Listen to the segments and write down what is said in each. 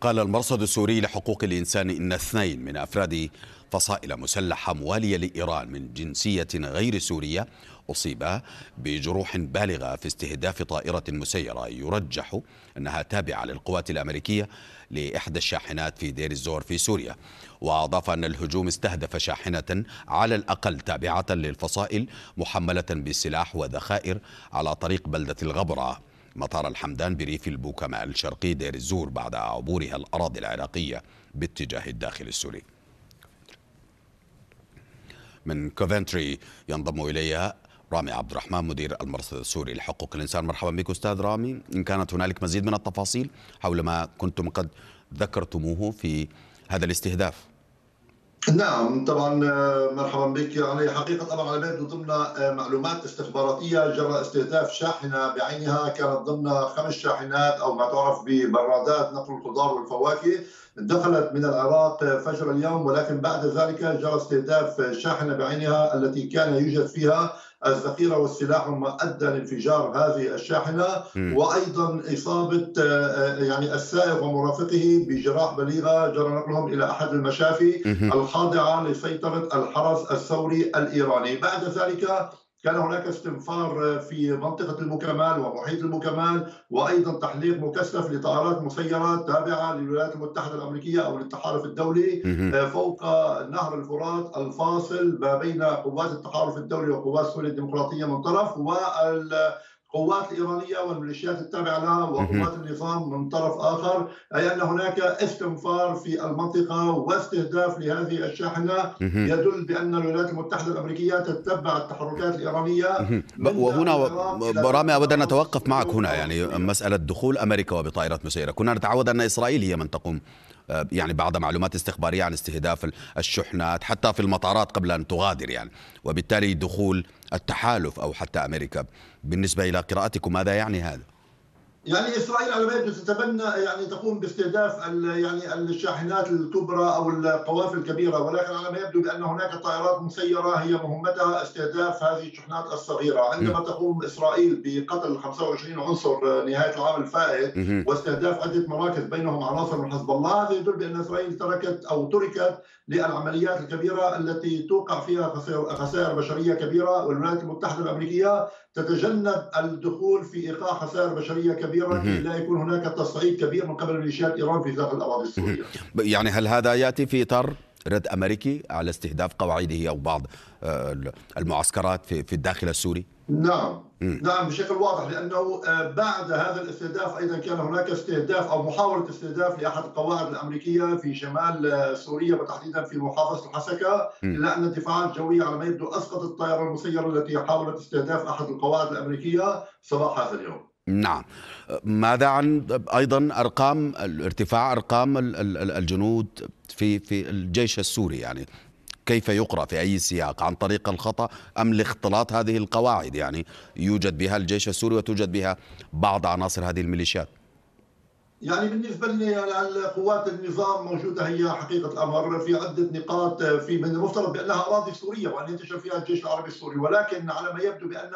قال المرصد السوري لحقوق الإنسان إن اثنين من أفراد فصائل مسلحة موالية لإيران من جنسية غير سورية أصيبا بجروح بالغة في استهداف طائرة مسيرة. يرجح أنها تابعة للقوات الأمريكية لإحدى الشاحنات في دير الزور في سوريا. وأضاف أن الهجوم استهدف شاحنة على الأقل تابعة للفصائل محملة بالسلاح وذخائر على طريق بلدة الغبرة مطار الحمدان بريف البوكمال الشرقي دير الزور بعد عبورها الأراضي العراقية باتجاه الداخل السوري. من كوفنتري ينضم إليها رامي عبد الرحمن مدير المرصد السوري لحقوق الإنسان. مرحبا بك أستاذ رامي. إن كانت هنالك مزيد من التفاصيل حول ما كنتم قد ذكرتموه في هذا الاستهداف. نعم طبعا مرحبا بك. يعني حقيقة طبعا على ضمن معلومات استخباراتية جرى استهداف شاحنة بعينها. كانت ضمن خمس شاحنات أو ما تعرف ببرادات نقل الخضار والفواكه دخلت من العراق فجر اليوم. ولكن بعد ذلك جرى استهداف شاحنة بعينها التي كان يوجد فيها الذخيرة والسلاح مما أدى لانفجار هذه الشاحنة وأيضا إصابة يعني السائق ومرافقه بجراح بليغة جرى نقلهم إلى أحد المشافي الخاضعة لسيطرة الحرس الثوري الإيراني. بعد ذلك كان هناك استنفار في منطقة المكمال ومحيط المكمال وأيضا تحليق مكثف لطائرات مسيرة تابعة للولايات المتحدة الأمريكية أو للتحالف الدولي فوق نهر الفرات الفاصل ما بين قوات التحالف الدولي وقوات سوريا الديمقراطية من طرف وال القوات الإيرانية والميليشيات التابعة لها وقوات النظام من طرف آخر أي أن هناك استنفار في المنطقة واستهداف لهذه الشاحنة. يدل بأن الولايات المتحدة الأمريكية تتبع التحركات الإيرانية وهنا رامي أود أن نتوقف معك هنا يعني مسألة دخول أمريكا وبطائرات مسيرة. كنا نتعود أن إسرائيل هي من تقوم يعني بعد معلومات استخبارية عن استهداف الشحنات حتى في المطارات قبل أن تغادر يعني وبالتالي دخول التحالف أو حتى أمريكا بالنسبة إلى قراءتكم ماذا يعني هذا؟ يعني إسرائيل على ما يبدو تتبنى يعني تقوم باستهداف يعني الشاحنات الكبرى أو القوافل الكبيرة ولكن على ما يبدو بأن هناك طائرات مسيرة هي مهمتها استهداف هذه الشحنات الصغيرة، عندما تقوم إسرائيل بقتل 25 عنصر نهاية العام الفائت واستهداف عدة مراكز بينهم عناصر من حزب الله هذا يدل بأن إسرائيل تركت أو تركت للعمليات الكبيرة التي توقع فيها خسائر بشرية كبيرة والولايات المتحدة الأمريكية تتجنب الدخول في إيقاع خسائر بشرية كبيره كي لا يكون هناك تصعيد كبير من قبل ميليشيات إيران في داخل الأراضي السورية. يعني هل هذا يأتي في إطار رد أمريكي على استهداف قواعده أو بعض المعسكرات في الداخل السوري؟ نعم نعم بشكل واضح لأنه بعد هذا الاستهداف أيضا كان هناك استهداف أو محاولة استهداف لأحد القواعد الأمريكية في شمال سوريا وتحديدا في محافظة الحسكة إلا أن الدفاعات الجوية على ما يبدو أسقطت الطائره المسيره التي حاولت استهداف أحد القواعد الأمريكية صباح هذا اليوم. نعم. ماذا عن أيضا أرقام ارتفاع أرقام الجنود في في الجيش السوري؟ يعني كيف يقرأ في أي سياق؟ عن طريق الخطأ أم لاختلاط هذه القواعد؟ يعني يوجد بها الجيش السوري وتوجد بها بعض عناصر هذه الميليشيات. يعني بالنسبة لقوات النظام موجودة هي حقيقة الأمر في عدة نقاط في من المفترض بأنها أراضي سورية وأن ينتشر فيها الجيش العربي السوري. ولكن على ما يبدو بأن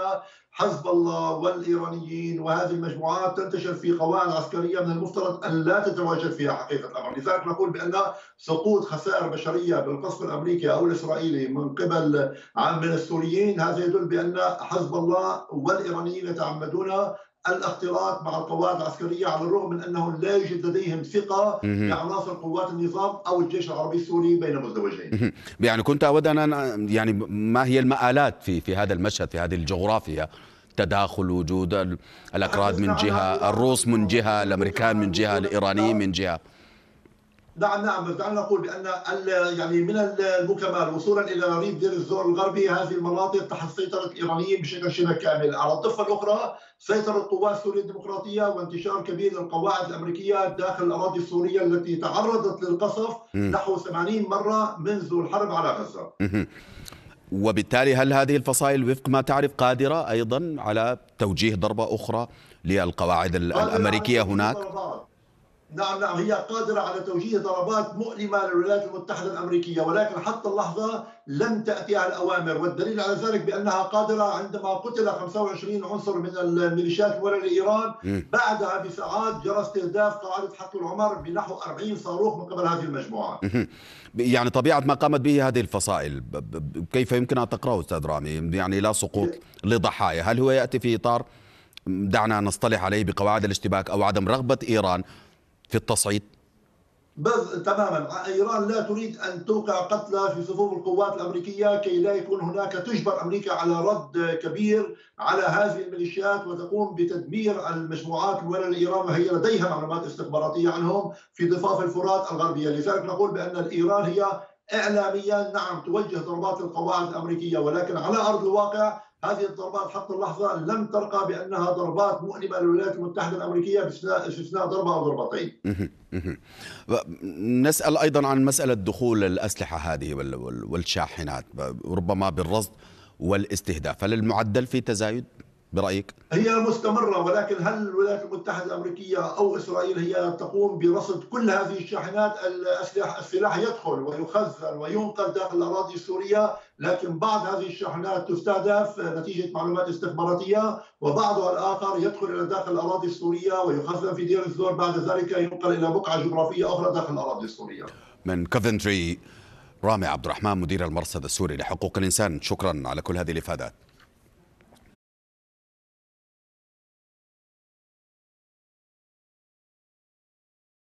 حزب الله والإيرانيين وهذه المجموعات تنتشر في قواعد عسكرية من المفترض أن لا تتواجد فيها حقيقة الأمر، لذلك نقول بأن سقوط خسائر بشرية بالقصف الأمريكي أو الإسرائيلي من قبل من السوريين هذا يدل بأن حزب الله والإيرانيين يتعمدون الاختلاط مع القوات العسكرية على الرغم من أنه لا يوجد لديهم ثقة بعناصر قوات النظام أو الجيش العربي السوري بين مزدوجين. يعني كنت أود أن يعني ما هي المآلات في في هذا المشهد في هذه الجغرافيا؟ تداخل وجود الأكراد من جهة، الروس من جهة، الأمريكان من جهة، الإيرانيين من جهة. نعم نعم دعنا نقول بأن يعني من المكمل وصولا إلى ريف دير الزور الغربي هذه المناطق تحت سيطرة الإيرانيين بشكل شبه كامل، على الضفه الأخرى سيطرة قوات سوريا الديمقراطية وانتشار كبير للقواعد الأمريكية داخل الأراضي السورية التي تعرضت للقصف نحو 80 مرة منذ الحرب على غزة. وبالتالي هل هذه الفصائل وفق ما تعرف قادرة أيضا على توجيه ضربة أخرى للقواعد الأمريكية هناك؟ نعم نعم. هي قادرة على توجيه ضربات مؤلمة للولايات المتحدة الأمريكية ولكن حتى اللحظة لم تأتيها الأوامر. والدليل على ذلك بأنها قادرة عندما قتل 25 عنصر من الميليشيات المولى لإيران بعدها بساعات جرى استهداف قاعدة حق العمر بنحو 40 صاروخ من قبل هذه المجموعة. يعني طبيعة ما قامت به هذه الفصائل كيف يمكن أن تقرأه أستاذ رامي؟ يعني لا سقوط لضحايا هل هو يأتي في إطار؟ دعنا نصطلح عليه بقواعد الاشتباك أو عدم رغبة إيران في التصعيد. بل تماما. إيران لا تريد أن توقع قتلى في صفوف القوات الأمريكية كي لا يكون هناك تجبر أمريكا على رد كبير على هذه الميليشيات وتقوم بتدمير المجموعات الموليه لإيران وهي لديها معلومات استخباراتية عنهم في ضفاف الفرات الغربية، لذلك نقول بأن ايران هي اعلاميا نعم توجه ضربات القواعد الأمريكية ولكن على أرض الواقع هذه الضربات حتى اللحظة لم ترقى بأنها ضربات مؤلمة للولايات المتحدة الأمريكية باستثناء ضربة أو ضربتين. نسأل أيضا عن مسألة دخول الأسلحة هذه والشاحنات ربما بالرصد والاستهداف هل المعدل في تزايد؟ برأيك؟ هي مستمرة ولكن هل الولايات المتحدة الأمريكية أو إسرائيل هي تقوم برصد كل هذه الشاحنات الأسلحة السلاح يدخل ويخزن وينقل داخل الأراضي السورية لكن بعض هذه الشاحنات تستهدف نتيجة معلومات استخباراتية وبعضها الآخر يدخل إلى داخل الأراضي السورية ويخزن في دير الزور بعد ذلك ينقل إلى بقعة جغرافية أخرى داخل الأراضي السورية. من كوفنتري رامي عبد الرحمن مدير المرصد السوري لحقوق الإنسان. شكرا على كل هذه الإفادات.